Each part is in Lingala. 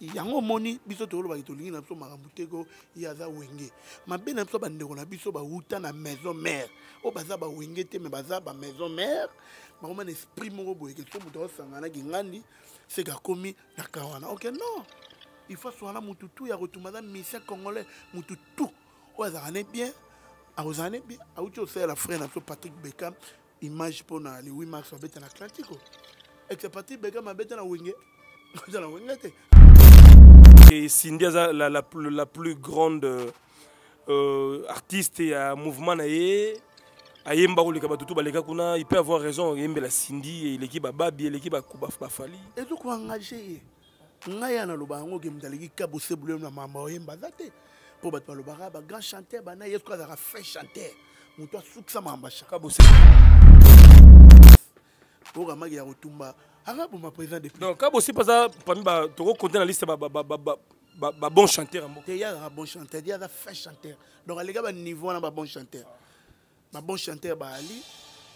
yango omoni biso tokolobaki tolingi na biso makambo te ko ye aza wenge mabe na biso bandeko na biso bawuta na maison mare oyo baza bawenge te me baza bamaison mare bakoma na esprit moko boye ke so moto aosangana kingandi seke akomi na kawana ok non il faut aswana motu tu ya kotuma aza misien congolais motu tu oyo azalaka ne bien akozala ne bien awuti osalela frère na biso patrick beckham image mpo na lewi max babeta na atlantiko exapati beka mabeta na wenge aza na wenge te et cindy aza la, la, la, la plus grande euh, euh artiste ya mouvement na ye ayemba koleka bato to baleka kuna il peut avoir raison oyembela cindy eleki bababi eleki bafali ezokoengage ye ngai ya naloba yango ke moto aleki kabo sebulelo na mama oyemba aza te mpo bato balobaka bagrand chanteur bana yesu ko azalaka fin chanteur moto asukisa mamba shakabo okamaki ya kotumba akaboma président de donc kabo si paza parmi ba toko compter na liste ba ba ba ba ba bon chanteur mboka te ya bon chanteur ya fin chanteur donc aleka ba niveau na ba bon chanteur ba bon chanteur ba ali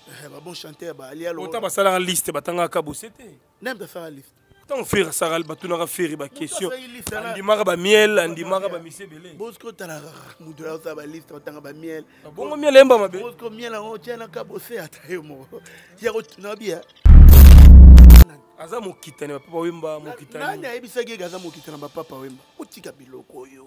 eh, ba bon chanteur ba ali alors ota basalaka liste batangaka kabose te nani basalaka liste ntango feri asakali batunaka feri baquestion andimaka bamiel andimaka bamise ebele boski otalaka moto aosala baliste otanga bamiel bongo miel eyemba mabe boski miel yango otya na kabose ata yo moko yako nabiya aza mokitani bapapa wemba mokitanani ayebisaki eke aza mokitani bapapa wemba otika biloko oyo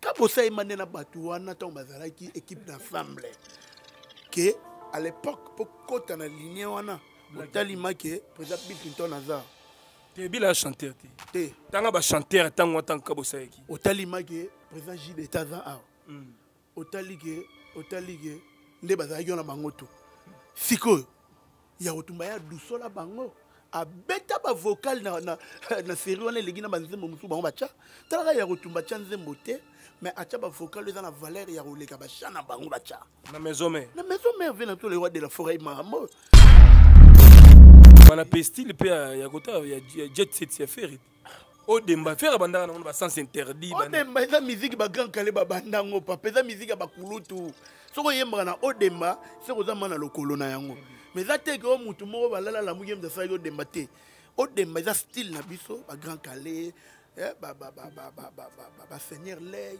kabosa yema nde na bato wana ntango bazalaki équipe d'ensemble ke à l'époque mpo kota na linie wana otalima ke président bill clinton aza te bila ya chanteur te te tanga bachanteur ntango wana ntango kabosayaki otalima ke président gide eta aza awa hmm. otali ke otali ke nde bazalaki wana bango to sikoyo ya kotumba ya dusola bango abeta bavokale na, na, na série wana eleki na banzembo mosusu bango batya talaka ya kotumba tya nzembo te mais atya bavokale eza na valeur ya koleka basha na bango batya na maison mère na maison mère vie na to le roi de la forêt makambo wana pe style pe ya kota ya jet set ya ferre odemba fere abandaka nango na basens interdit odemba eza miziki bagrand kale babanda yango papa eza miziki ya bakulutu soki oyembaka na odemba soki oza ma na lokolo na yango ma eza te ke o motu moko balala lamuki ye moto asalaki odemba te odemba eza style na biso bagrand kale eh, baseigneur ley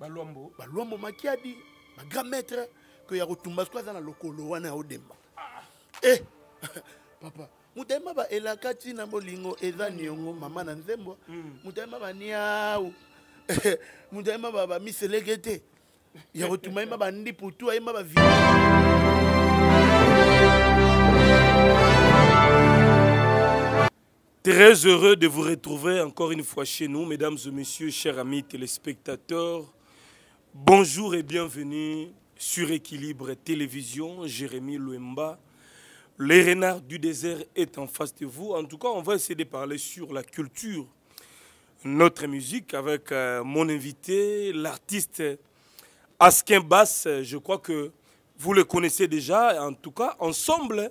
balwambo balwambo makiadi bagrand maître ke ya kotumba soki aza na lokolo wana ya odemba ah. e eh, papa motema ba elaka ntina bolingo eza niongo mama na nzembo mm. motema baniau motema bamiseleke te ya kotuma yemba bandiputu ayemba bavi Très heureux de vous retrouver encore une fois chez nous, mesdames et messieurs, chers amis téléspectateurs. Bonjour et bienvenue sur Équilibre Télévision, Jérémy Louemba. Les renards du désert est en face de vous. En tout cas, on va essayer de parler sur la culture, notre musique, avec euh, mon invité, l'artiste Askin Bass. Je crois que vous le connaissez déjà. En tout cas, ensemble,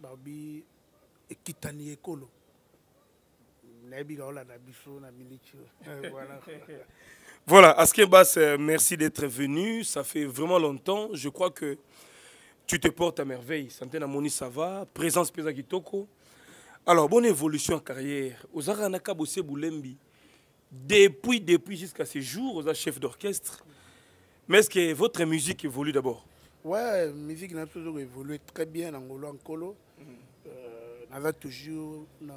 babi ekolo eh, voilà Voilà, euh, merci d'être venu. Ça fait vraiment longtemps. Je crois que tu te portes à merveille. Santé Namoni, ça va. Présence Pesa Kitoko. Alors, bonne évolution en carrière. travaillé Boulembi, depuis depuis jusqu'à ce jour oza chef d'orchestre mais est ce que votre musique évolue d'abord ouais musique na biso ezoko évolue très bien na ngolo ya nkolo mm. euh, naza toujours na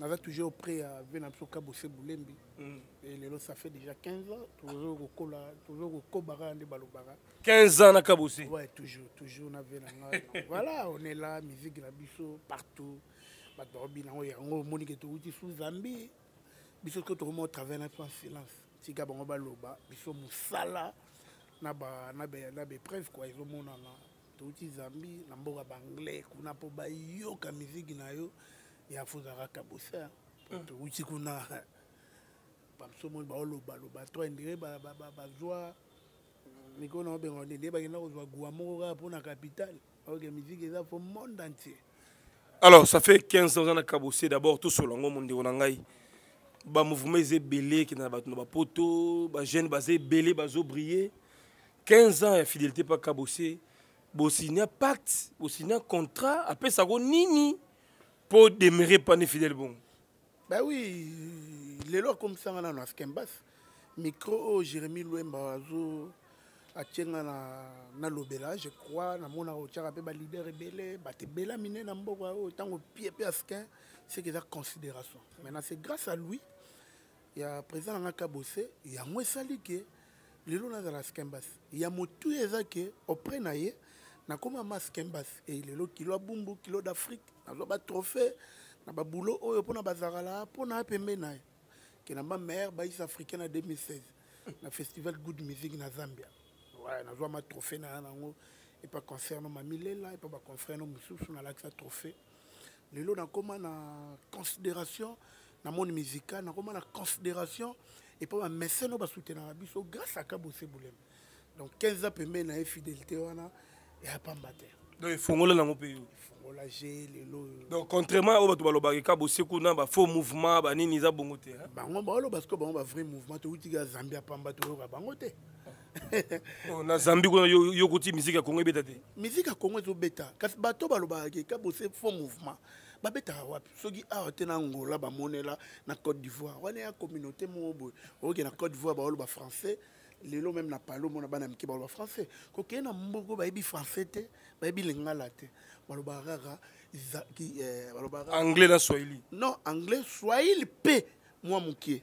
naza toujours auprès ya vie na biso kabose bulembi mm. e lelo ça fait déjà 15 ans tozo kokola tozo kokoba kaka nde balobaka 15 ans na kabose ouais toujours toujours na vie na ngai voilà on est là musique na biso partout bato baobi nango yango omoni ke touti sous zambi biso to tokoma au travers na biso en silence tika bango baloba biso mosala na baepreuve kua ezomonana touti zambi na mboka baanglais kuna mpo bayoka miziki na yo ya fozaka kabosa mm. touti kuna bamso moni baolobaloba to endire bazwa mikolo na obenga nde bakenda kozwa gua moko kaka mpo na kapitale Ok, musique est là pour le monde entier. Alors, ça fait 15 ans que Kabosé, d'abord, tout sur l'ango, mon dieu, ba mouvement eza ebele ekenda na bato na bapoto bajeune baza ebele bazobrille 15 ans ya fidélité mpa kabose bosinya pacte bosinya contrat apesako nini mpo demeure pani fidèle bongo Bah oui, lelo akomisa nga nano askembas micro oyo jérémi lwemba azo atie nga nalobela je crois namonaka otyaka mpe baleader ebele bato ebela mine na mboka oyo ntango pie mpe askin seke eza considération maintenant c'est grâce à lui ya président na nga kabose yango esali ke lelo nazala skembas ya motuya eza ke auprès na ye nakoma ma skembas e lelo kilo ya bumbu kilo d'afrique nazwa batrophée na babulo oyo mpona bazakala mpona pembe na ye ke na ba maire bais africain na 2016 na festival good music na zambia ouais, nazwa ma trophée na ya nango epa concert no mamilela epa baconfrère no mosusu nalakisa trophée lelo nakoma na considération na monde musical nakoma na considération epa bamesene oyo basoutenaka biso grâce aka bose bulema donc 15 ans pembeni na ye fidélité wana eya pamba te donc efongola nango mpe yo efongola je lelo oyo donc contrairement oyo bato balobaka eka bose kuna bafaux mouvement banini eza bongo te bango baoloba sikoyo bango bavrai mouvement towutika zambia pamba toyoka bango te Oh, na zambi kuna yo kuti miziki ya kongo ebeta te miziki ya kongo ezobeta kasi bato balobaka ke kabose faux mouvement babetaka wapi soki awa te na angola bamonela na côte d'ivoire wana ya communauté moko boye oyoke na côte d'ivoire baoloba français lelo meme na palo mona bana mike baloba français kokei na mboko bayebi français te bayebi lingala te balobaka kaka eh, anglais na swahili non anglais swahili mpe mwa moke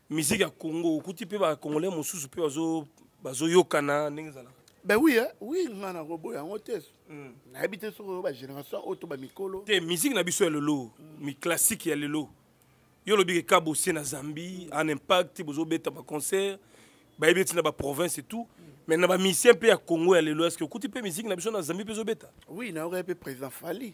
musique ya congo okuti mpe bacongolais mosusu mpe bazoyokana ndenge ezalaka ben oui eh? oui nga na koboya yango te hmm. nayebi te soki oyo bagénération oyo to bamikolo te musique na biso ya lelo mi classique ya lelo yo olobi ke kabose na zambie en impact bozobeta baconcert bayebi eti na baprovince et tout mais na bamisien mpe ya congo ya lelo eske okuti mpe musique na biso na zambie mpe ezobeta oui nayoka ye mpe président fali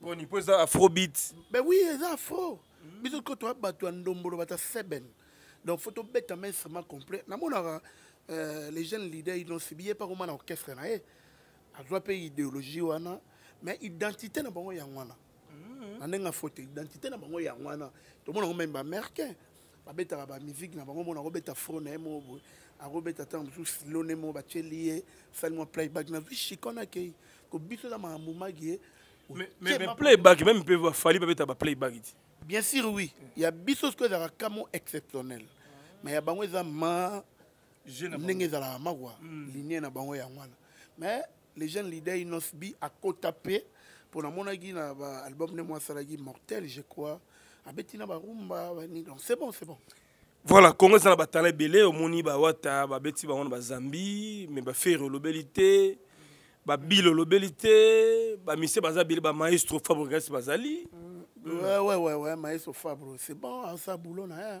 boni mpo eza afrobeat ben oui eza afro biso ko toya bato ya ndombolo bato ya seben donc fo tobeta ma instrument complet namonaka euh, les jeunes leader inosibi ye mpe akoma na orchestre na ye azwa mpe idéologie wana mais identité na bango yango wana mhm. na ndenge afote identité na bango yango wana tomonango meme baaméricain babetaka bamiziki na bango mona akobeta fro na ye moko boye akobeta ntango mosusu silone moko batyeli ye sali mwa playback na vi chicon akei ko biso eza makambo maki ye playback meme mpe bafali babeta baplayback ti bien sûr oui ya biso sikoyo ezalaka kamo exceptionnel ma ya bango eza ma ndenge ezalaka makwa hmm. linie na bango yango wana mais le jeune leader inosbi akota mpe mpo namonaki na baalbum nde mwa asalaki mortel je crois abeti na barumba bani donc c'est bon c'est bon voilà congo eza na batala ebele omoni bawata babeti bango na bazambi me bafere olobeli te babile olobeli te bamisie baza bele bamaestro fabrigasi bazali mm. ouais, ouais, ouais, ouais, maestro fabro c'est bon asa boulot na ye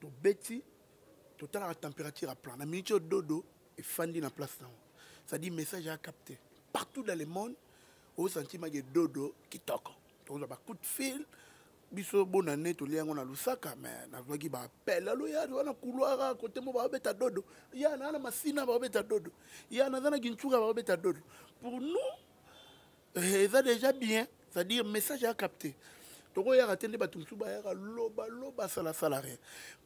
tobeti totalaka température ya plan na minute oyo dodo efandi na place nango c'est-à-dire message ya capte partout dans le monde osantimaki dodo kitoko tokozwa bacoup de fil biso bona ne tolia yango na lusaka me nazwaki baapel alo ya wana kuluara kote mo baobeta dodo ya naa na masina baobeta dodo ya naza na kincuka baobeta dodo pour nous eh, eza déjà bien c'est à dire message ya capte tokoyaka te nde bato mosusu bayaka loba loba salasala rien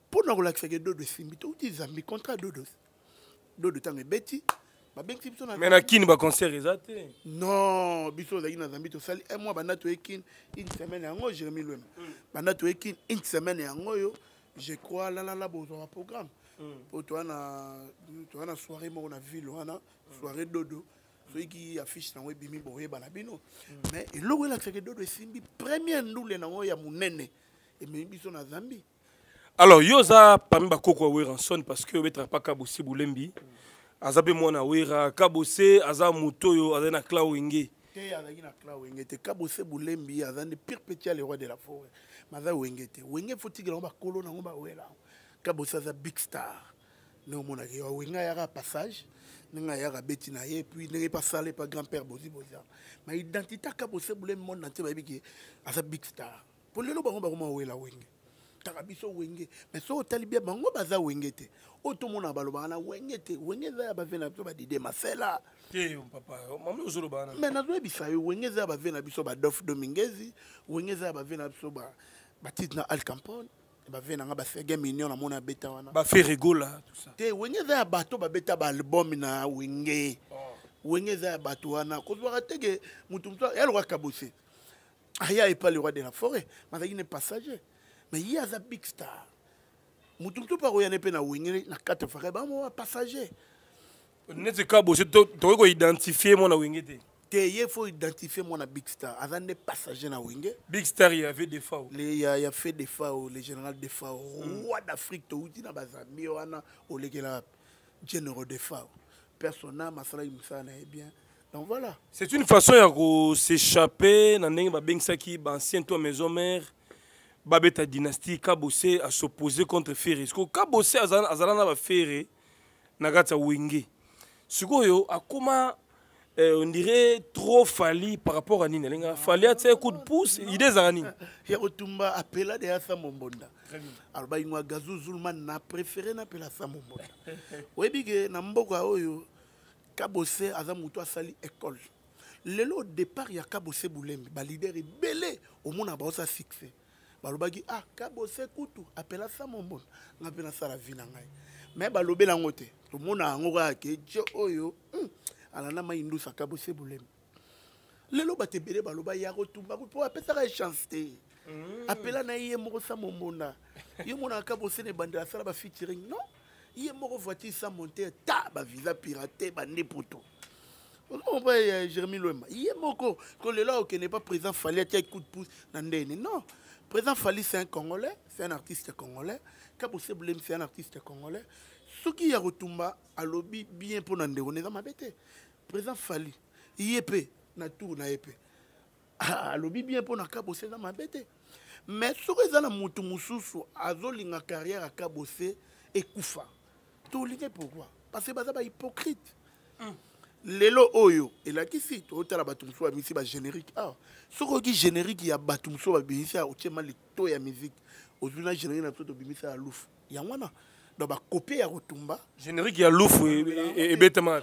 mpo na kolakisaka edodo esimbi touti zambi contrat dodo dodo ntango ebeti babengisi biso mais na kini baconcert eza te non biso ozalaki na zambi tosali un mois banda toye kini une semaine yango jérémi lwema hmm. banda toye kini une semaine yango oyo je crois lalala bozwaka programme mpo hmm. toa na soirée moko na ville wana hmm. soirée dodo soki affiche nango ebimi boyeba na bino mm. mais eloko elakisaka edodo esimbi première ndule nango ya monene ememi biso na zambi alors yo oza parmi bakoko ya weranson parce que obetaka mpa kabosi bolembi mm. aza mpe mwana wera kabose aza moto oyo azali na cla wenge te azalaki na cla wenge te kabose bolembi aza nde pire petit ya le roi de la forêt mais aza wenge te wenge fo tikela yango bakolo nango bawela kabose aza big star nde omonaki yo awenga ayaka passage ndenge ayaka abeti na ye puis ndenge epa sala epa grand père bozi bozi yango ma identité aka bose bule monde na ntie bayebi ke aza big star mpo lelo bango bakoma owela wenge taka biso wenge me soki otali bia bango baza wenge te oyo tomona balobaka na wenge te wenge eza ya bave na biso badide masela me nazoyebisa yo wenge eza ya bave na biso badof domingezi wenge eza ya bave na biso batite na alcampone ba vie na nga ba fege mignon na mona beta wana ba fait rigola tout ça te wenge za bato ba beta ba album na wenge oh. wenge za bato wana ko zwa tege mutu mutu ya lwa kabose aya epa le roi de la forêt mazaki ne passager mais il y a za big star mutu mutu pa ko yana pe na wenge na carte faka ba mo passager neti kabose tokoki koidentifie mwana wenge te te ye faut identifier mwana big star aza nde passager na wenge big star ya ve defao ya, ya fe defao le général defao mm. roi d'afrique touti na bazambi wana olekela wapi general defao persona masalaki mosala na ye bien donc voilà c'est une façon ya kosechapper na ndenge babengisaki baancien to maison mère babeta dynastie kabose asopose contre ferre sko kabose azala na bafere na kati ya wenge sikoyo akoma eh, on dirait trop fali par rapport à nini alinga fali atia coup de pouce idée ezalaka nini ya kotumba apela deya sambo mbonda alobaki mwa gazu zulman na préféré napela sambo mbonda oyebi ke na mboka oyo kabose aza motu asali école lelo départ ya kabose bulembi balider ebele omona baosa succès balobaki ah kabose kutu apela sa mombona nga mpe nasala vi na ngai me balobela yango te tomona yango kaka ke jo oyo hmm, alanda mai ndusa kabose bolemi lelo bato ebele baloba ya kotumba ko mpo apesaka ye chance te hmm. apela na ye ye moko sa mombona yo monaka kabose na ebandela asala bafitiring non ye moko voiture sa monte ta bavisa pirate bande poto olomoko mpe ya jérémi lwemba ye moko ko lelo akokende mpa président fali atiaki coup de pouce na ndene non président fali c'est un congolais c'est un artiste congolais kabose blem c'est un artiste congolais soki ya kotumba alobi bien mpo na ndeko na eza mabe te président fali ye mpe na tour na ye mpe Ah, alobi bien mpo na kabose eza mabe te mais soki eza na motu mosusu azolinga carrière ya kabose ekufa tolingi pourquoi parce que baza bahypocrite mm. lelo oyo elakisi totala bato mosusu babimisi bagénérique awa ah, soki oyoki générique ya bato mosusu babimisi awa otyema lito ya musique ozwi na générique na biso tobimisa ya lufu yango wana donc bakopie ya kotumba générique ya lufu ebetama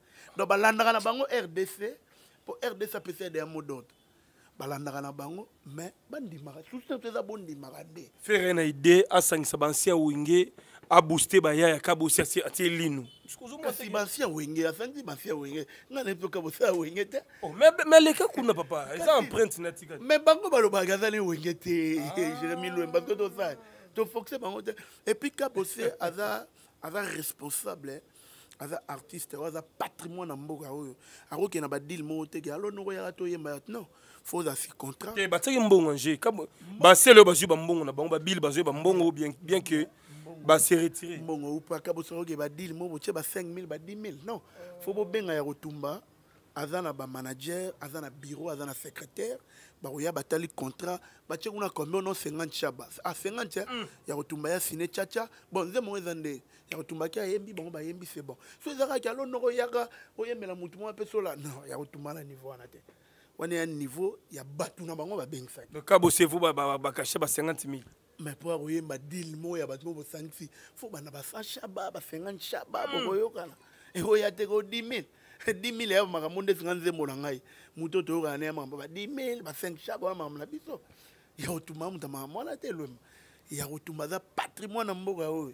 donc balandaka na bango rdc mpo rdc apesa yede ya modoto balandaka na bango mais bandimaka susi na biso eza bondimaka nde ferre na idee asangisa bansia wenge abooste baya ya kabosi atie lino kasi bansi ya wenge asangisi bansi ya wenge ngai nayebi soki abosi ya wenge te oh, me aleka kuna papa eza empreinte natika me bango balobaka azali wenge te ah. jeremi lwemba soki tosala tofoxe bango te epuis kabose aza aza responsable aza artiste oyo aza patrimoine ya mboka oyo akokende na badile moko teke alo noko yaka toyemba ya non fo oza si contrat te batiaki mbongo ange basele oyo bazwi bambongo na bango babile bazwi bambongo bien, bien que base retire mbongo upaka bosokoke badile moko botye ba 5000 ba 10000 non fo bobenga ya kotumba aza na bamanager aza na bureau aza na secrétaire bakoya batali contrat batye kuna combien no 50 chabas a 50 ya kotumba ya sine chacha bon nzembo eza nde ya kotumbaki ayembi bango bayembi c'est bon so eza kaka alo noko oyaka oyembela motu moko apesi ola non ya kotumba na niveau wana te wana ya niveau ya bato na bango babengisaki kabosevu bakashe ba 50 mille mais mpo akoyemba dile moko ya bato mo bosangisi fo banda basa shaba basengani shaba hmm. bokoyokana ekoya te ko 10 mille 10 mille ya makambo nde esinga nzembo na ngai moto toyokana na ya makambo ba 10 mille ba 5 shaba wana makambo na biso ya kotuma moto makambo wana te elwema ya kotuma aza patrimoine ya mboka oyo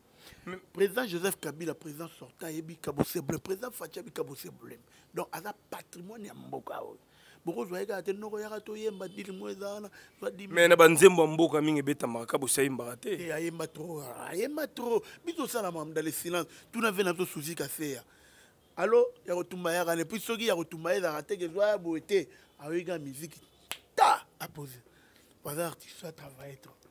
président joseph kabila président sortant ayebi kabose bleu président faci abi kabose bleu donc aza patrimoine ya mboka oyo bokozwa ye kaka te noko yaka toyemba dilimo eza wana mais na banzembo ya mboka mingi ebetamaka kabose ayembaka te eh, ayemba trop ah, ayemba trop biso osala mamda le silence tuna ve na biso susi kaseya alo ya kotumba yaka ne puis soki ya kotumba ye ezalaka te kezwa ya boye te ayoyika miziki ta apose baza artiste atravaille trop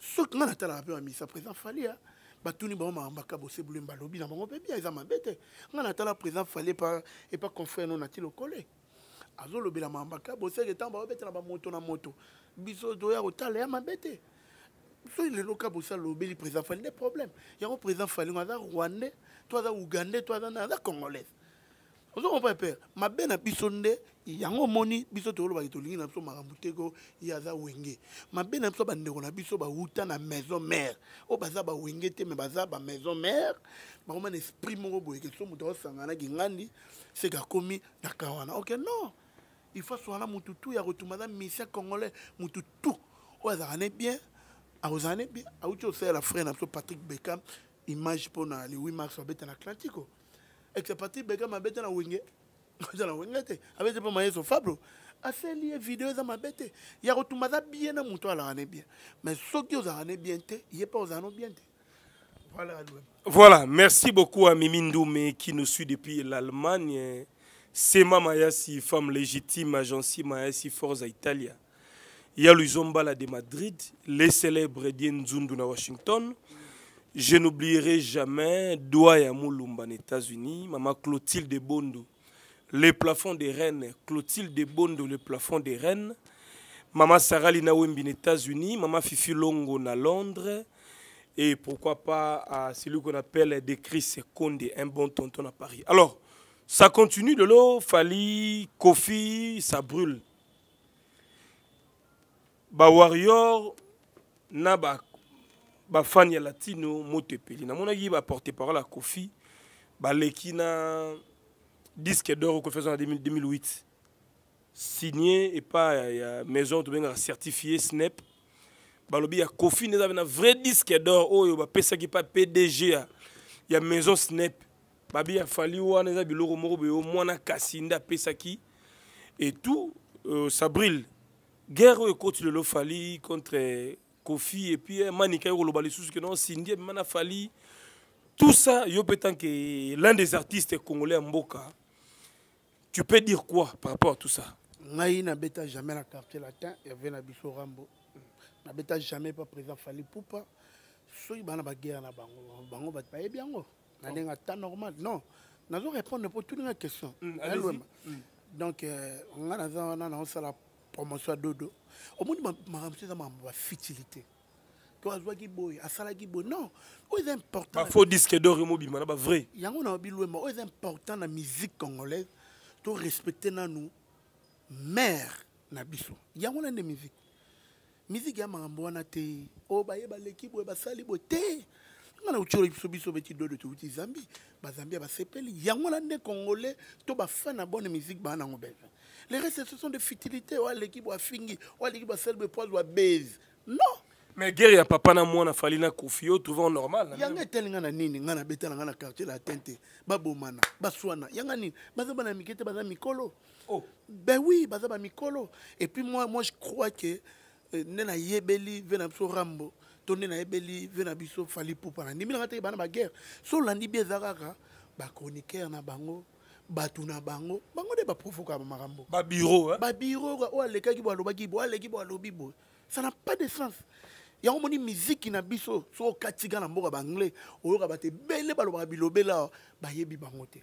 soki ngai natalaka mpe bamisa président fali ah, batuni bango makambo akabose bulemba alobi na bango mpe bia eza mabe te ngai natala président fali epa confrère no nati lokole azolobela makambo akabose eke ntango baobetela bamoto na moto biso toya kotala ya mabe te soki lelo kabose alobeli président fali nde problème yango président fali ngo aza rwandais to aza ougandais to aza aza congolaise ozo comprendre père mabe na biso nde yango omoni biso tokolobaki tolingi na biso makambo te ko ye aza wenge mabe na biso bandeko na biso bawuta na maison mare oyo baza bawenge te me baza ba maison mare bakoma na esprit moko boye ke so moto aosangana kingandi seke akomi na ka wana ok non il faut aswana motu tu ya kotumba aza misien congolais motu tu oyo azalaka ne bien akozala ne bien awuti osalela frère na biso patrick beckham image mpo na le 8 mars babeta na atlantico eke patrick beka mabe te na wenge aza na wenge te abeti mpe mayeso fabro asali ye video eza mabe te ya kotumba aza bien na moto alaka ne bien mais soki ozalaka ne bien te ye mpe ozala no bien te voilà voilà merci beaucoup à mimi ndume qui nous suit depuis l'allemagne sema mayasi femme légitime agenci mayasi forza italia ya Luizombala de Madrid, les célèbres Dien Nzundu na Washington. Je n'oublierai jamais Doua ya Mulumba na États-Unis, Maman Clotilde Bondo, le plafond des reines, Clotilde Bondo, le plafond des reines, Maman Sarah Lina Wembi na États-Unis, Maman Fifi Longo na Londres, et pourquoi pas à celui qu'on appelle de Chris Conde, un bon tonton à Paris. Alors, ça continue de l'eau, Fali, Kofi, ça brûle. ba warrior na ba ba fan ya latino moto epeli namonaki ba porte parole ya kofi baleki na disque d'or kofi aza na 2008 signé epa ya, ya maison tobengaka certifié snep balobi ya kofi nde eza na vrai disque d'or oyo bapesaki pa pdg ya, ya maison snep babi ya fali wana eza biloko moko boye o mwana kasi nde apesaki et tout euh, sabril guerre oyo ekoti lelo fali contre euh, kofi et puis eh, manika yo koloba lisusu ke non sindi ebima na fali tout ça yo mpe tant que l'un des artistes congolais ya mboka tu peux dire quoi par rapport à tout ça ngai nabeta jamais na quartier latin yave na biso rambo nabeta jamais pa président fali pupa soki bana baguerre na bango bango bayebi yango na ndenge ata normal non nazo répondre mpo tuni nga question mm, alwema mm. donc euh, nga naza wana naosala promotion ya dodo omoni makambo so eza makambo bafutilité to azwaki boye asalaki boye non oyo eza important bafaux disque dor emobima na bavrai yango na bilwema oyo eza important na musique congolaise to respecte nanu mare na biso yango na nde musique miziki ya makambo wana te oyo oh, baye baleki boye basali boye te nga na ucolo biso biso beti dodo touti zambi bazambi ya basepeli yango wana nde congolais to bafan na bonne musique baa nango beve le reste ce sont des futilités oyo aleki bo afingi oyo aleki bo asali boye po azwa base non mais guerre ya papa na mwana fali na kofi yo trouve en normal yanga etali nga na nini nga na betala nga na quartier latin te babomana baswana yanga nini baza bana mike te baza mikolo oh. ben oui baza ba mikolo et puis moi moi je crois que euh, nde nayebeli ve na biso rambo to nde nayebeli ve na biso fali pupa na ndimi nanga te bana baguerre so olandi bi eza kaka bachroniqueur na bango bato na bango bango nde baprovoka makambo babiro babiro oyo alekaki bo alobaki bo aleki bo alobi boye ça n'a pas de sens yango omoni miziki na biso soki okatika na mboka baanglais oyoka bato ebele balobaka bilobela bayebi bango te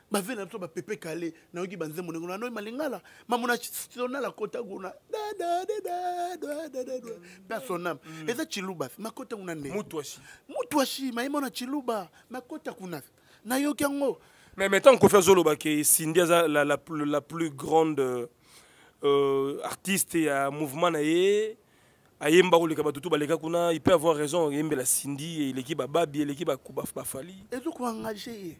bave na biso bapepe kale nayoki banzembo ndenge nanoi malingala mamona sonal akota kuna personam mm. eza chiluba makota kuna nde mutuashi mayema na chiluba makota kuna nayoki yango mais maintenant kofi azoloba ke sindi aza la, la, la plus grande euh, artiste ya mouvement na ye ayemba koleka bato tu baleka kuna il peut avoir raison oyembela sindi eleki bababi eleki bafali eloko engage ye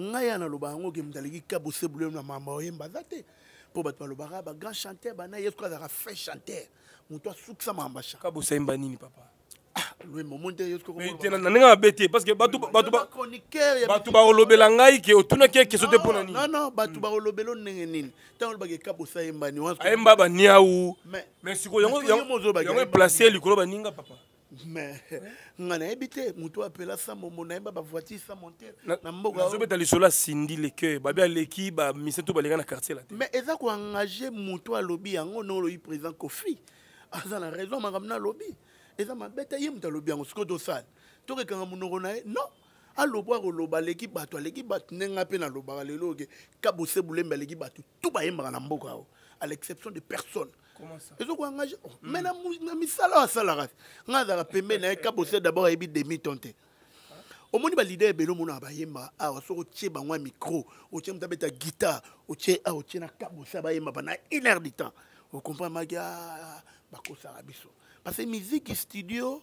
ngai ya naloba yango ke moto aleki kabosebule na mama oyemba aza te mpo bato balobaka bagrand chanteur bana ye soki azalaka fin chanteur moto asukisa mamba cha kabosayemba nini papa ah, na ndenge mabe te parce que bato bakolobela ngai ke otunaki ye keso te mpo na nini bato mm. bakolobela ndenge nini ntango olobaka ekabosa ayemba ni wana ayemba baniau mais sikoyo yango eplace likolo baninga papa mais nga nayebi te moto apela samombo nayemba bavoiture samonte na mboka azobeta lisolo ya sindi leke babi aleki bamisien to baleka na quartier la te mais eza koengage moto alobi yango na olobi président kofi aza na raison makambo na alobi eza mabe te ye moto alobi yango sikoyo tosala tokekanga monoko na ye non alobwa koloba aleki bato aleki bato nde ngai mpe nalobaka lelo oke kabose bulembe aleki bato tu bayembaka na mboka yango à l'exception de personne ezokoka ngai oh, hmm. mai na misala oyo asalaka ngai azalaka pembeni na ye kabose d'abord ayebi demi ton te omoni balide ebele omonaka bayemba awa soki otie bango ya micro otie moto abeta guitare otie awa otie na kabosa bayemba bana une heure du temps okomprendre maki ah, bakosaka biso parce que musique studio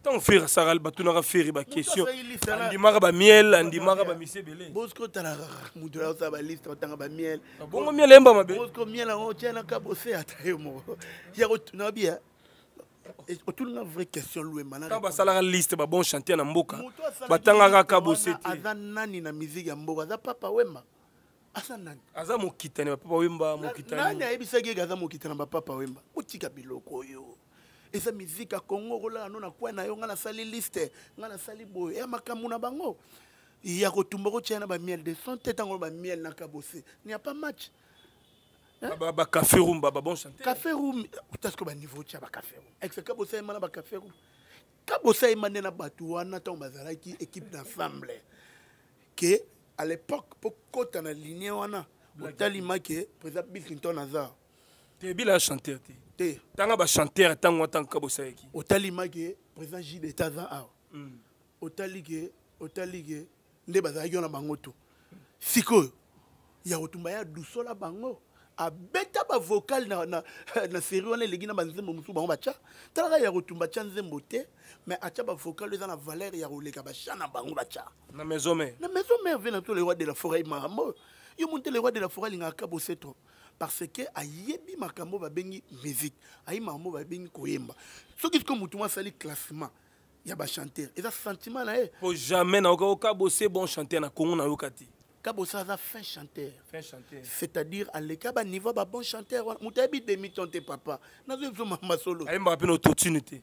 ntango ferre asakali batunaka ferre baquestion andimaka bamiel andimaka bamisi ebele bosko otalaka moto ya osala baliste otanga bamiel ah, bongo miel eyemba mabe bosko miel yango otyanaka bose ata yo moko ya kotuna bia eh? otuluna vraie question lwemana basalaka liste babon chantier na mboka batangaka kabose te aza nani na miziki ya mboka aza papa wemba aza nani aza mokitani ya papa wemba mokitani nani ayebisaki eke aza mokitani ya bapapa wemba otika biloko oyo eza miziki ya kongo okolala no na kwe na yo ngai nasali liste ngai nasali boye ya makambo na bango ya kotumba kotyaya na bamiel de son te ntango bamiel na kabose nia pas match bacafé roum babon café roum otaske baniveau tya bacafé roum exe kabose ayema na bacafé roum kabose ayema nde na bato wana ntango bazalaki équipe d'ensemble ke à l'époque mpo kota na linie wana otali make président bill clinton aza te bila ya chanteur te te tanga bachanteur ntango wana ntango kabosalaki otali make président gide eta aza awa hmm. otali ke otali ke nde bazalaki wana bango to sikoyo ya kotumba ya dusola bango abeta bavocal na, na, na série wana eleki na banzembo mosusu bango batya talaka ya kotumba atya nzembo te mais atya bavocal eza na valeur ya koleka basha na bango batya na maison mère na maison mère vie na to le roi de la forêt makambo yo monte le roi de la forêt alingaka kabose trop parce que ayebi makambo babengi musique ayebi makambo babengi koyemba soki sikoyo motu mwa asali classement ya bachanteur eza sentiment na ye po jamais nayoka o kabose bon chanteur na kongo nayoka te kabose aza fin chanteur fin chanteur c'est-à-dire aleka baniveau ba bon chanteur wana moto ayebi demi ton te papa nazoyebi so masolo ayembaka mpe na autotune te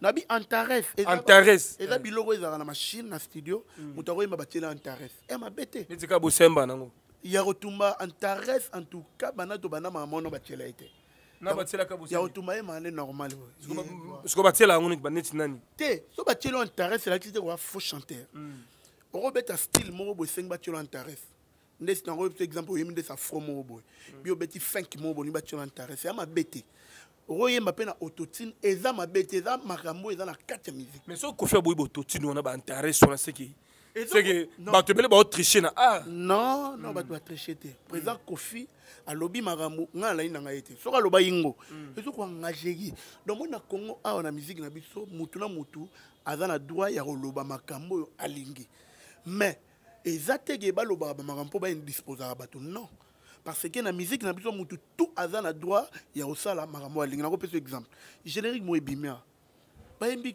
na bi antares antares eza eh. biloko ezalaka na machine na studio hmm. moto akoyemba batiela antares e eh, mabe te neti kaka bosemba nango ya kotumba antares en tout cas banda to banda mamono batiela ye te ya kotumba ye mande normal soko batiela yango neti nani te so batiela antares elakisi te koya faux chanteur hmm. okobeta style moko boye esengi batiela antares nde nango biso exemple oyembi nde sa fro moko boye mm. bi obeti fink moko bolingi batyo na ntarese ya mabe te okoyemba mpe na autotine eza mabe te eza makambo eza na kati ya musique mais soki kofi aboyi bautotine wana baintarese wana seki seke bato ebele baotriche na art non non bato batriche te président mm. kofi alobi makambo ngai alai na ngai te soki aloba yingo mm. ezo koengage ye donc moi na congo awa na miziki na biso motu na motu aza na droit ya koloba makambo oyo alingi mais eza teke balobaka bamakambo mpo baindisposaka bato non parce que na musique na biso mutu tout aza na droit ya kosala makambo alingi nakopesa exemple générique mo ebimia bayembi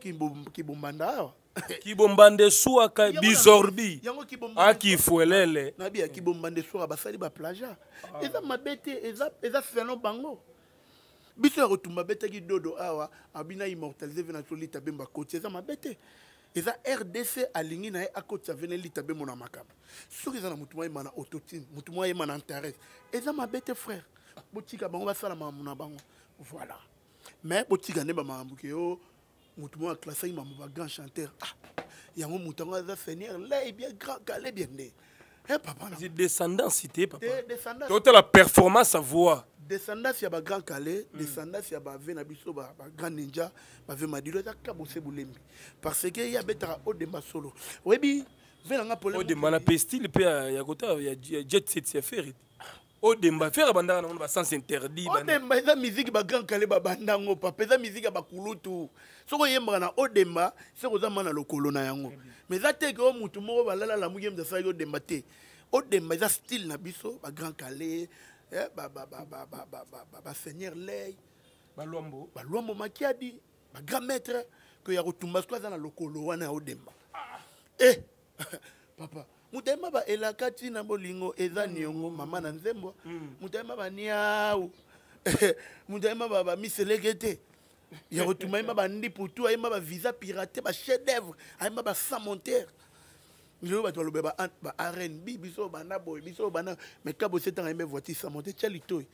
kibombanda awa kibombanda esuaka bizorbi akifuelele nabi ya kibombanda esuaka basali baplaja ah. eza mabe te eza selon bango biso ya kotumba abetaki dodo awa abina immortalise ve na tolita bemba koti eza mabe te eza rdc alingi na ye akotisa vene lita bemo na makambo soki eza na motu mwa yema na autotine motu mwa yema na interès eza mabe te frère botika bango basala makambo na bango voilà mais botika nde bamakambo ke o motu mwa aklasaki mambo ba grand chanteur ah yango motu yango aza seigneur ley bien grand kale bien nde Eh, papa na descendance te papa te descendance totala performance à voix descendance ya ba grand calais mm. descendance ya ba ve na biso ba, ba grand ninja ba ve madilo eza kaka bose bulembi parce que ya betaka odemba solo oyebi ve na nga problème odemba na pe style pe ya kota ya jet set ya ferre odemba fere abandaka nango na basens interdit odemba eza miziki bagrand kale babanda yango papa eza miziki ya bakulutu soki oyembaka na odemba soki oza ma na lokolo na yango mais eza te ke o motu moko balala lamuki ye moto asalaki odemba te odemba eza style na biso bagrand kale eh, baseigneur ley balwambo balwambo makiadi bagrand maître ke ya kotumba soki aza na lokolo wana ya odemba ah. e eh, papa motema ba elaka ntina bolingo eza niongo mama na nzembo motema ba niau motema ba bamiseleke te ya kotuma yemba bandiputu ayemba bavisa pirate bachef d'œuvre ayemba basamontere lelo bato balobe barnb biso bana boye biso bana mais kabose etanga yemba voiture samonte tya litoi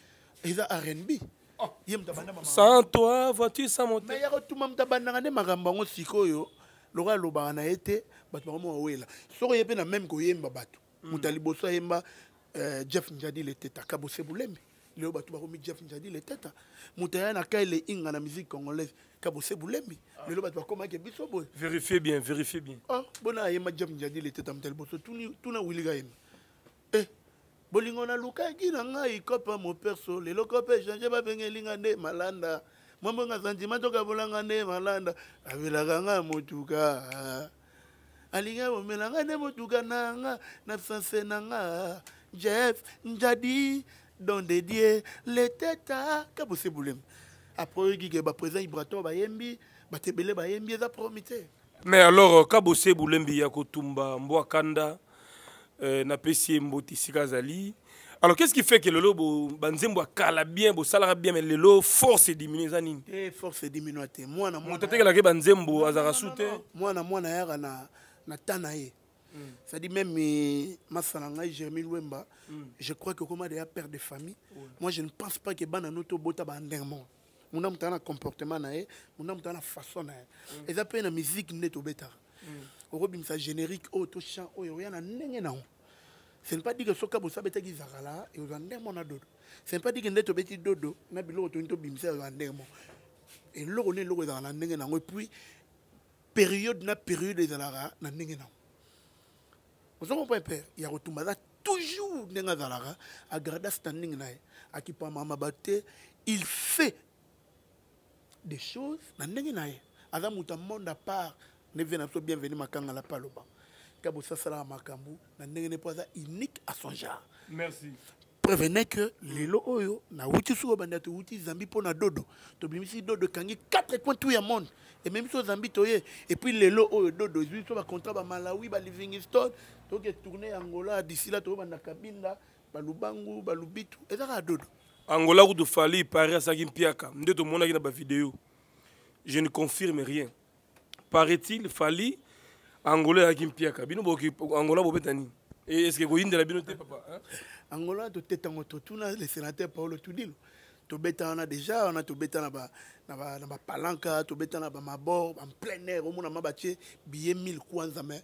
eza rnb oh, ye moto abanda mama sans toi voiture sans moteur mais yako tuma moto abandaka nde makambo yango sikoyo lokola alobaka na ye te bato bakomona owela soko ye mpe na meme koyemba bato hmm. moto ya liboso ayemba euh, jeff njadi leteta kabose bulembe lelo bato bakomi jeff njadi leteta moto aya na kai le inga na musique congolaise kabose bulembi ah. lelo bato bakomaki biso boye vérifie bien vérifie bien oh, bona ayemba jeff njadi leteta moto ya liboso tuna wilika yemba eh, bolingo na lukaki na ngai kopa moperso lelo kopa echange babengeli nga nde malanda mambo nga santima tokabolanga nde malanda abelaka nga motuka alingi abomela nga nde motuka na nga na sanse na nga jeff njadi don de dieu leteta kabose buleme après oyokike baprésent ibrator bayembi bato ebele bayembi eza promi te mais alors kabose bulembi ya kotumba mbwa kanda euh, napesi ye mbote esika azali alors qu'est ce qui fait que lelo banzembo ya kala bien bosalaka bien mais lelo force ediminu eza nini eh, force ediminu te mwana moto atekelaki banzembo azalaka su te mwana mwana ayaka na, na ta na ye mm. c'est-à-dire même euh, masala ngai jérémi lwemba mm. je crois que okoma deya père de famille ouais. moi je ne pense pas que bana no tobota bandembo muna mutala na comportement na ye muna mutala na façon na ye mm. eza mpe na musique nde tobetaka mm. okobimisa générique oyo to chant oyo oya na ndenge nango ce n'est pas dit que soki abosa abetaki zakala ekozwa ndenge mona dodo ce n'est pas dit que nde tobeti dodo na biloko toni tobimisa ekozwa ndenge moko eloko na eloko ezalaka na ndenge nango epuis periode na periode ezalaka na ndenge nango ozo comprendre père ya kotumba aza toujours ndenge azalaka agarda standing na ye akipama maba te il fait des choses na ndenge na ye aza moto ya monde à part nde vie na biso bienvenu makanga la paloba kabo sasalaka makambo na ndenge ne mpo aza unique à son genre merci Prévenez que lelo oyo na wuti suko banda to wuti Zambie mpo na dodo to bimisi dodo kangi 4 coins tout ya monde et même so Zambie toye et puis lelo oyo dodo ezui so ba contrat ba Malawi ba Livingstone to ke tourner Angola d'ici là to banda Kabinda ba Lubangu ba Lubitu ezaka dodo Angola kutu fali Paris asaki mpiaka nde tomonaki na ba vidéo je ne confirme rien paraît-il fali angola ezalaki mpiaka bino angola bobeta nini e, eske koyindela bino te papa angola toteta yango totuna le sénateur paolo tudilo tobeta wana déjà wana tobeta na ba na ba na ba palanka tobeta na ba mabor en plein air omona ma batie billet 1000 kwanza mais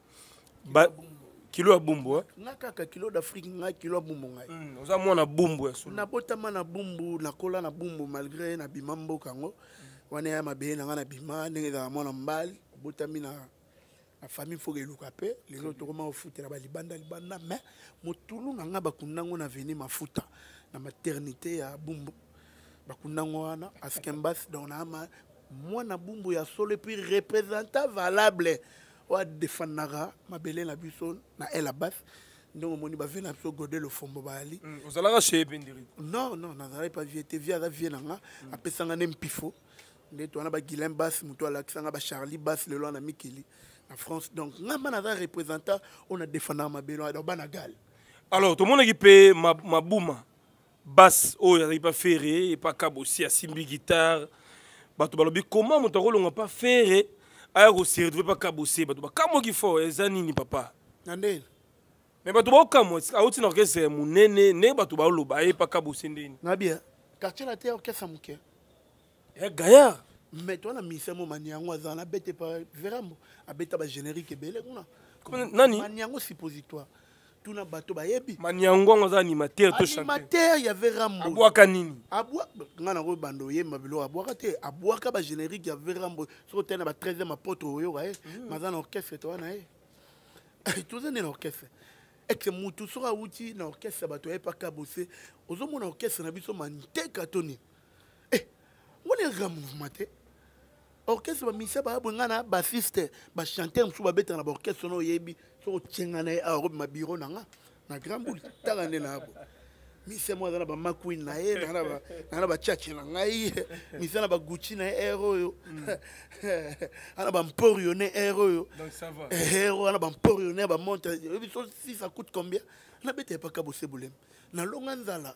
ba kilo ya bumbu eh? nga kaka kilo d'afrique nga kilo ya bumbu ngai mm, oza mwana bumbu ya solo nabotama na bumbu nakola na bumbu malgré nabima mboka yango mm. wana ya mabele na ngai nabima ndenge ezalaka mwana mbali obotami na na famille foka eluka mpe lelo tokoma kofutela balibanda libanda mais motulu na ngai bakunda yango na veni mafuta na maternité ya bumbu bakunda yango wana askembas donc naama mwana bumbu ya solo epuis représentant valable oyo adefandaka mabele na biso na elabas ndenge omoni bavie na biso gode lofombo bayali mm, ozalaka chez ependiri non non nazalaki pa vie te vie aza vie na nga mm. apesanga nde mpifo nde towana baguilain bas motu alakisanga bacharlie bas lelo wana mikili na france donc nga mba naza représentant oyo na defandaka mabele donc bana gale alors tomonaki mpe mabuma bas oyo azali pa fere epa kabosi asimbi guitare bato balobi koma moto akolonga pa fere aya koseretrouve pa kabose bato bakamwaki fort eza nini papa na ndeni me bato baokamwa auti na orchestre ya monene nde bato baoloba ye pa kabose ndeni na bia quartier latin orchestre moke ya gayard mete wana mise momani yango aza na bete pa verambo abeta bagénérique ebele kuna nani mani yango suppositoire tuna bato bayebi mani yango yango aza animateur to animateur ya verambo abwaka nini abwa ngai nakoy banda oyemba biloko abwaka te abwaka bagénérique ya verambo soki otali na ba 13e apotre oyoka ye hmm. maza na orchestre to wana ye eh, toza nde na orchestre eke motu soki awuti na orchestre bato ayepaka bose ozomona orchestre na biso manteka to nini eh, ngoni ezaka mouvement te orchestre bamisia baya boye ngai na bassiste bachanteur mosusu babetaka na baorchestre wana oyebi soki otye ngai na ye awa kobima biro na nga na grand boule tala nde na yabo mise moko aza na bamakwin na ye naa na bachache na ngai mise na baguchi na ye ere oyo ana bamporio ne ere oyo ero ana bamporio ne bamonte oyebi so sisa coute combien nabeta epaka bose bolemi nalonga nzala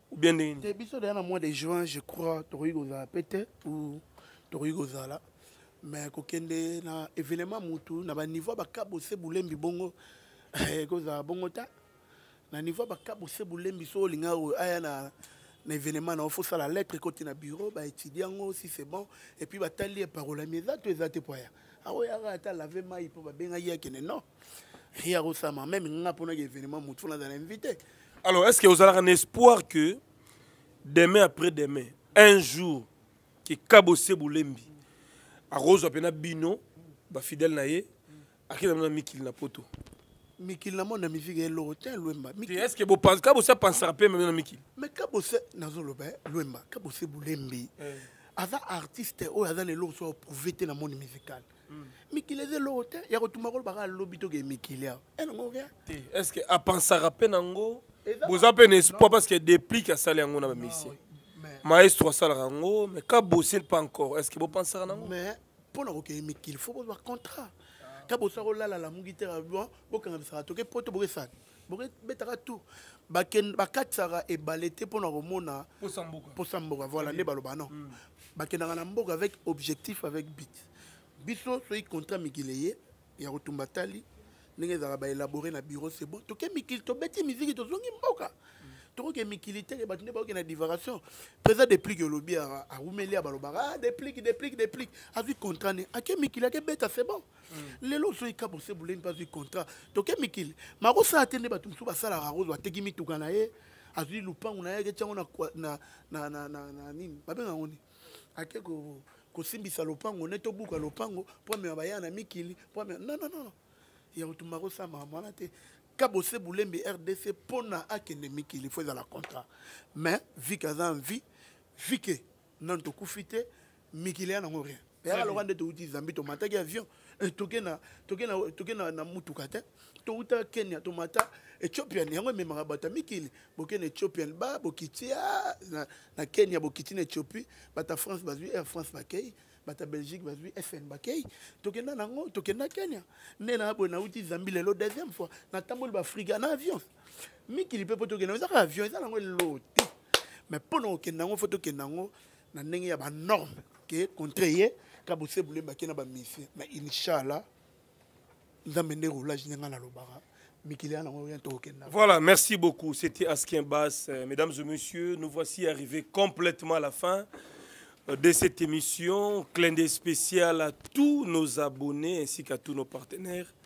ou bien ndenge nini biso deya na mois de juin je crois tokoki kozala mpe te ou tokoki kozala mais kokende na événement mutu na baniveau ya bakabo se bulembi bongo eh, ekozala bongo ta na niveau ya bakabo se bulembi so olinga oyo aya na na événement na ofo sala lettre ekoti na bureau baétudie yango si c'est bon epuis batali epakolami eza to eza te mpo aya aoyaka ata lave mai mpo babengaki akende non rien akosama meme nga mponaki événement motu fona azala invité alors est ce que ozalaka na espoir que demain après demain un jour ke kabose bulembi akozwa mpena bino bafidèle na ye akenda na mikili na poto mikili na mona miziki ya eloko te lwemba est ce que bopanse kabose apansaka mpe meme na mikili mais kabose nazoloba eh, lwemba kabose bulembi eh. aza artiste oyo aza na eloko so aprouve te na monde musical Hmm. mikili eza eloko te ya kotumba koloba kaka lobi tokee mikili awa enango eh, te est ce que apensaka mpe nango boza mpe na espoir parce que déplique asali yango na bamisie maestro asalaka yango mais ka bosse pas encore est ce que bopensaka nango mais mpo na kokende mikili fo bozwa contrat ka bosa kolala lamuki te bokanga bisaka toke poto bokesani bokobetaka tour bakatisaka ebale te mpo na komona mposa mboka voilà nde baloba non hmm. bakendaka na mboka avec objectif avec but biso soki contrat mikili eye ya kotumba tali ndenge ezalaka baélabore na bureau c'est bon toke mikili tobeti miziki tozongi mboka hmm. tokoke mikili teke bato nde bakoke na divaration président deplique olobi awumeli ya balobaka ah, deplique deplique deplique azwi contrat ne ake mikili ake beta c'est bon lelo soki kabo se buleni mpe azwi contrat toke mikili makosala te nde bato mosusu basalaka kozo ateki mituka na ye azwi lupangu na ye aketi yango na nini babenga yango nini ake kosimbisa lopango ne tobuka lopango mpo amema baya na mikili mpo amema non non non ya kutu makosala makambo wana te kabo se bulembi rdc mpo na akende mikili fo ezala contrat mais vike aza en vie vike nanu tokufi te mikili ya nango rien yaka loka nde touti zambi tomataki avion eh, toke na motuka te touta kenya tomata ethiopian yango ememaka bato ya mikili boke na ethiopian ba bokiti ah, na kenya bokiti na ethiopie bato ya france bazwi air france bakei bato ya belgique bazwi fn bakei tokenda nango tokenda kenya nde na boye nauti zambi lelo deuxième fois natamboli baafrika na avion mikili mpe mpo tokenda eza kaka avion eza nango eloo te mais mpo na kokenda yango fo tokenda yango na ndenge ya banorme ke contre ye kabose bulemba ake na bamisie mais inchallah nzambe nde roulage ndenge nga nalobaka mikili ya nango ya tokokenda voilà merci beaucoup c'était askin bas euh, mesdames et messieurs nous voici arrivé complètement à la fin euh, de cette émission clin d'œil spécial à tous nos abonnés ainsi qu'à tous nos partenaires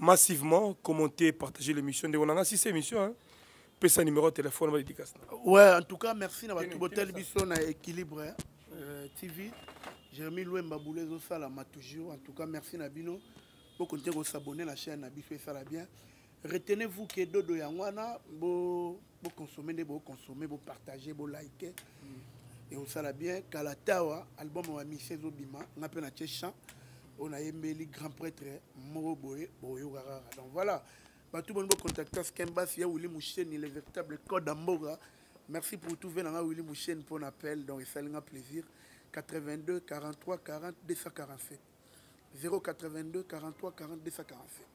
massivement commenter partager l'émission ndeko nanga si c'est émission hein. pesa numéro ya téléphone ba dédicace ouais en tout cas merci na bato botali biso na équilibre hein. euh, tv jérémi lwemba boule ezosalama toujours en tout cas merci na bino bokontinue kosabonne na chaîne na biso esala bien retenez vous que dodo yango wana boconsomme nde boconsomme bopartage bolike mm. ekosala bien kala tawa album ya mise ezobima nga mpe natye chant oyo nayembeli grand prêtre moko boye boyokaka kaka donc voilà bato boni bocontacta skembas ya wili musheni le véritable code ya mboka merci pour tout ve na nga wili musheni mpo na appel donc esali nga plaisir 82 43 40 247 082 43 40 247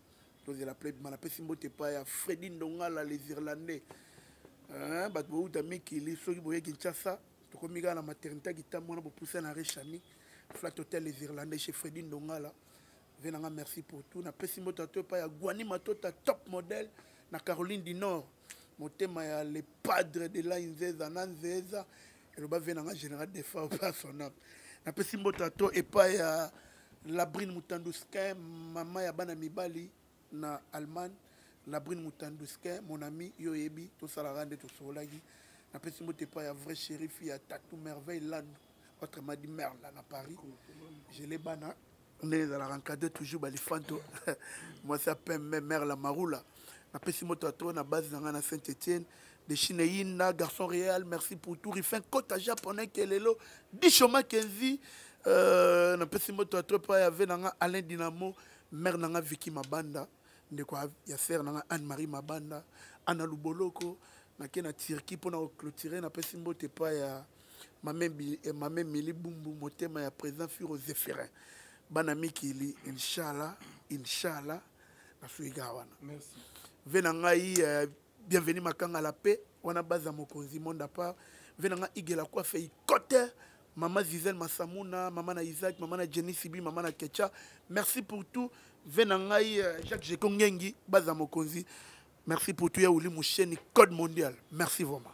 tozela plebma napesi mbote epai ya fredi ndongala les irlandais bato bouta mikili soki boye kinshasa tokomi kaka na maternité ya kitambo wana bopusa na rechani flat hotel les irlandais chez fredi ndongala ve nanga merci pour tout napesi mbote ato epai ya guani matota top modèle na caroline du nord motema ya le padre de la nzeza na nzeza eloba vie na nga général defa opa son âme napesi mboto ato epai ya labrine mutanduskin mama ya bana mibali na allemagne labrine mutanduskin mon ami yo oyebi tosalaka nde tosololaki napesi mboto epai ya vrai shérif ya tatu merveille landu autrement dit merla na paris gele bana ndenge ezalaka encadre toujours balifanto mwasi ya pembe mare la marula napesi moto ya to na base na ngai na saint etienne de chine yinda garçon réel merci pour tout rifin kota japonais kelelo disho makenzi euh, napesi moto ya to epai ya ve na ngai alain dinamo mare na ngai viki mabanda ndeko ya sere na ngai anne marie mabanda ana luboloko nake na turquie mpo na koclotire napesi mbote epai ya mame, eh, mame mili bumbu motema ya président firo zephirin bana mikili inshallah inshallah nasuika wana ve na ngai eh, bienvenu makanga la paix wana baza mokonzi monde apart ve na ngai igela kuafe ikote mama zizel masamuna mama na isaac mama na jenny sibi mama na kecha merci pour tout ve na ngai eh, jacques jeko ngengi baza mokonzi merci pour tout ya wuli musheni code mondial merci vraiment